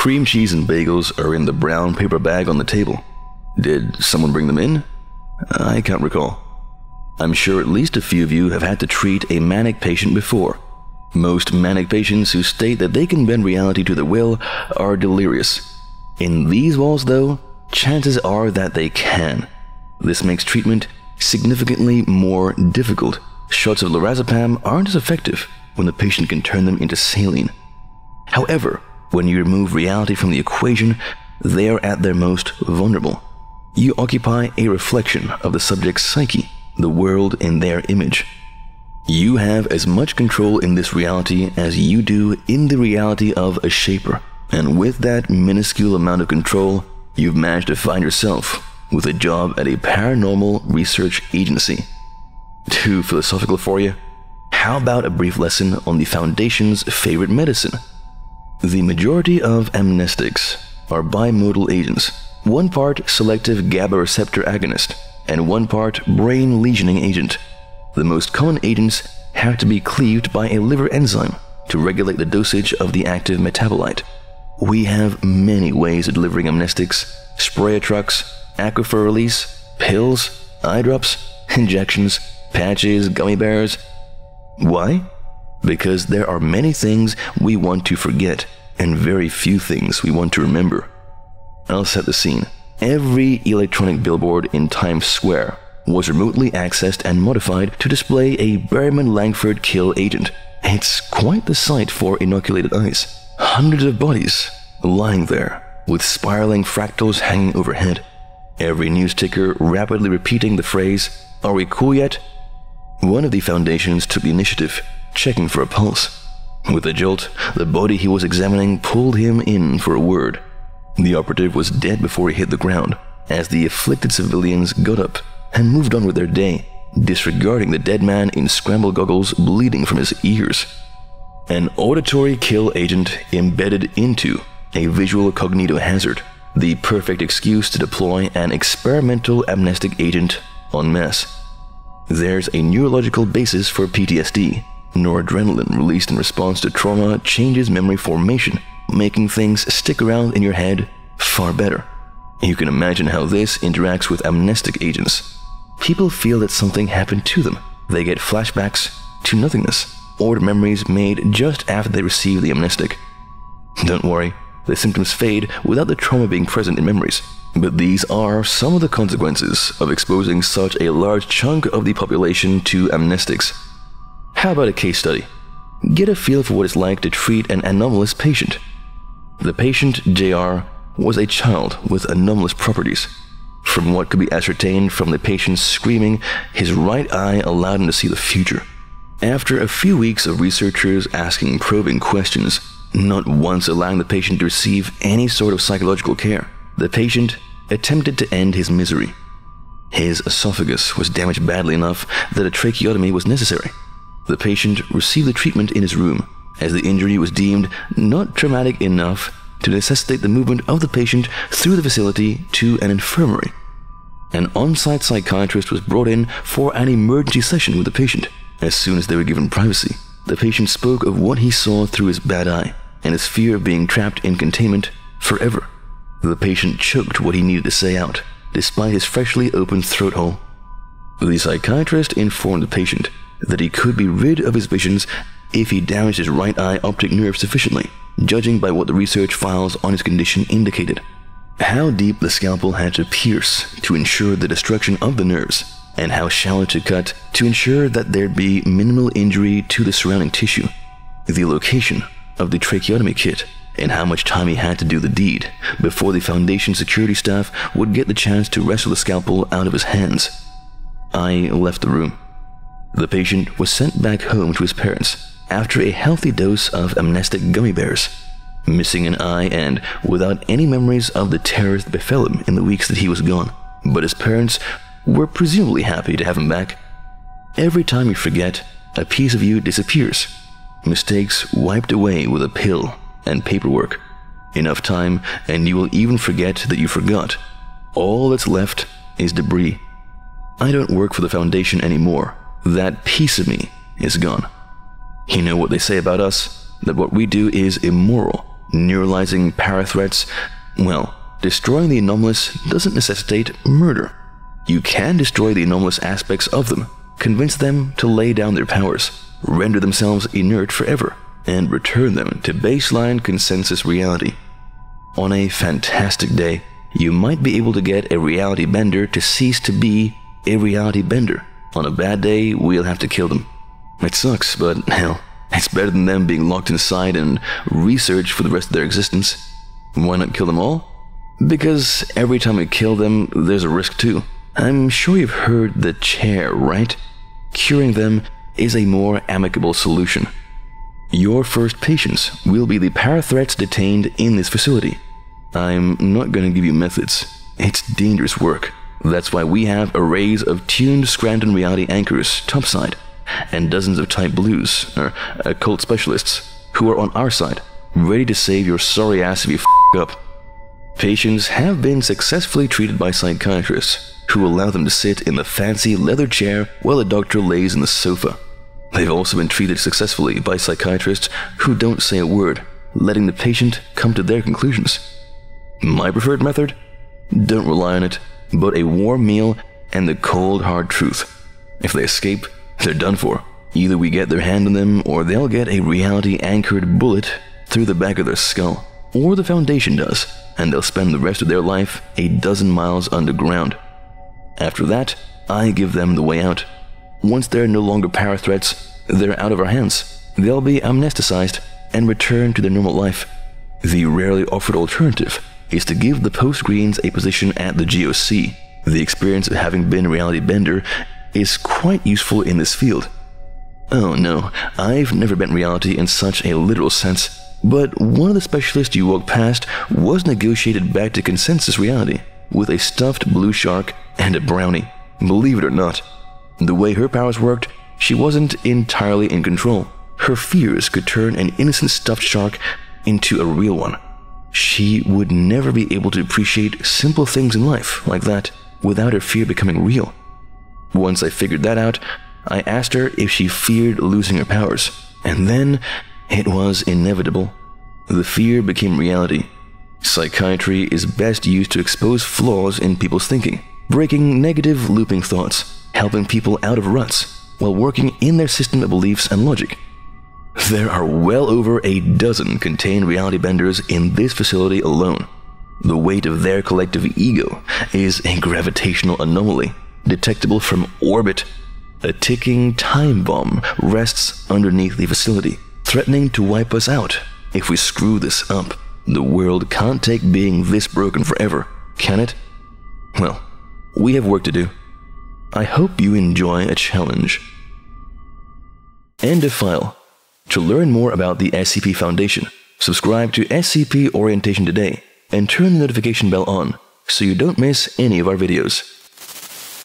Cream cheese and bagels are in the brown paper bag on the table. Did someone bring them in? I can't recall. I'm sure at least a few of you have had to treat a manic patient before. Most manic patients who state that they can bend reality to their will are delirious. In these walls, though, chances are that they can. This makes treatment significantly more difficult. Shots of lorazepam aren't as effective when the patient can turn them into saline. However, when you remove reality from the equation, they are at their most vulnerable. You occupy a reflection of the subject's psyche, the world in their image. You have as much control in this reality as you do in the reality of a shaper. And with that minuscule amount of control, you've managed to find yourself with a job at a paranormal research agency. Too philosophical for you? How about a brief lesson on the Foundation's favorite medicine? The majority of amnestics are bimodal agents, one part selective GABA receptor agonist, and one part brain lesioning agent. The most common agents have to be cleaved by a liver enzyme to regulate the dosage of the active metabolite. We have many ways of delivering amnestics sprayer trucks, aquifer release, pills, eye drops, injections, patches, gummy bears. Why? Because there are many things we want to forget and very few things we want to remember. I'll set the scene. Every electronic billboard in Times Square was remotely accessed and modified to display a Berryman Langford kill agent. It's quite the sight for inoculated eyes. Hundreds of bodies lying there, with spiraling fractals hanging overhead. Every news ticker rapidly repeating the phrase, Are we cool yet? One of the foundations took the initiative, checking for a pulse. With a jolt, the body he was examining pulled him in for a word. The operative was dead before he hit the ground, as the afflicted civilians got up and moved on with their day, disregarding the dead man in scramble goggles bleeding from his ears. An auditory kill agent embedded into a visual cognitohazard, the perfect excuse to deploy an experimental amnestic agent en masse. There's a neurological basis for PTSD. Noradrenaline released in response to trauma changes memory formation, making things stick around in your head far better. You can imagine how this interacts with amnestic agents. People feel that something happened to them. They get flashbacks to nothingness, or memories made just after they receive the amnestic. Don't worry, the symptoms fade without the trauma being present in memories. But these are some of the consequences of exposing such a large chunk of the population to amnestics. How about a case study? Get a feel for what it's like to treat an anomalous patient. The patient, JR, was a child with anomalous properties. From what could be ascertained from the patient's screaming, his right eye allowed him to see the future. After a few weeks of researchers asking probing questions, not once allowing the patient to receive any sort of psychological care, the patient attempted to end his misery. His esophagus was damaged badly enough that a tracheotomy was necessary. The patient received the treatment in his room, as the injury was deemed not traumatic enough to necessitate the movement of the patient through the facility to an infirmary. An on site psychiatrist was brought in for an emergency session with the patient. As soon as they were given privacy, the patient spoke of what he saw through his bad eye and his fear of being trapped in containment forever. The patient choked what he needed to say out, despite his freshly opened throat hole. The psychiatrist informed the patient that he could be rid of his visions if he damaged his right eye optic nerve sufficiently, judging by what the research files on his condition indicated. How deep the scalpel had to pierce to ensure the destruction of the nerves, and how shallow to cut to ensure that there'd be minimal injury to the surrounding tissue. The location of the tracheotomy kit, and how much time he had to do the deed before the Foundation security staff would get the chance to wrestle the scalpel out of his hands. I left the room. The patient was sent back home to his parents after a healthy dose of amnestic gummy bears, missing an eye and without any memories of the terror that befell him in the weeks that he was gone. But his parents were presumably happy to have him back. Every time you forget, a piece of you disappears. Mistakes wiped away with a pill and paperwork. Enough time, and you will even forget that you forgot. All that's left is debris. I don't work for the Foundation anymore. That piece of me is gone. You know what they say about us? That what we do is immoral. Neuralizing parathreats? Well, destroying the anomalous doesn't necessitate murder. You can destroy the anomalous aspects of them, convince them to lay down their powers, render themselves inert forever, and return them to baseline consensus reality. On a fantastic day, you might be able to get a reality bender to cease to be a reality bender. On a bad day, we'll have to kill them. It sucks, but hell, it's better than them being locked inside and researched for the rest of their existence. Why not kill them all? Because every time we kill them, there's a risk too. I'm sure you've heard the chair, right? Curing them is a more amicable solution. Your first patients will be the parathreats detained in this facility. I'm not going to give you methods. It's dangerous work. That's why we have arrays of tuned Scranton reality anchors topside and dozens of type blues, or uh, occult specialists, who are on our side, ready to save your sorry ass if you f up. Patients have been successfully treated by psychiatrists who allow them to sit in the fancy leather chair while a doctor lays in the sofa. They've also been treated successfully by psychiatrists who don't say a word, letting the patient come to their conclusions. My preferred method? Don't rely on it, but a warm meal and the cold hard truth. If they escape, they're done for. Either we get their hand on them, or they'll get a reality anchored bullet through the back of their skull. Or the Foundation does, and they'll spend the rest of their life a dozen miles underground. After that, I give them the way out. Once they're no longer parathreats, they're out of our hands. They'll be amnesticized and return to their normal life. The rarely offered alternative is to give the post greens a position at the GOC. The experience of having been reality bender is quite useful in this field. Oh no, I've never been reality in such a literal sense, but one of the specialists you walked past was negotiated back to consensus reality with a stuffed blue shark and a brownie. Believe it or not, the way her powers worked, she wasn't entirely in control. Her fears could turn an innocent stuffed shark into a real one. She would never be able to appreciate simple things in life like that without her fear becoming real. Once I figured that out, I asked her if she feared losing her powers, and then it was inevitable. The fear became reality. Psychiatry is best used to expose flaws in people's thinking, breaking negative looping thoughts, helping people out of ruts, while working in their system of beliefs and logic. There are well over a dozen contained reality benders in this facility alone. The weight of their collective ego is a gravitational anomaly detectable from orbit. A ticking time bomb rests underneath the facility, threatening to wipe us out if we screw this up. The world can't take being this broken forever, can it? Well, we have work to do. I hope you enjoy a challenge. End of file. To learn more about the SCP Foundation, subscribe to SCP Orientation today and turn the notification bell on so you don't miss any of our videos.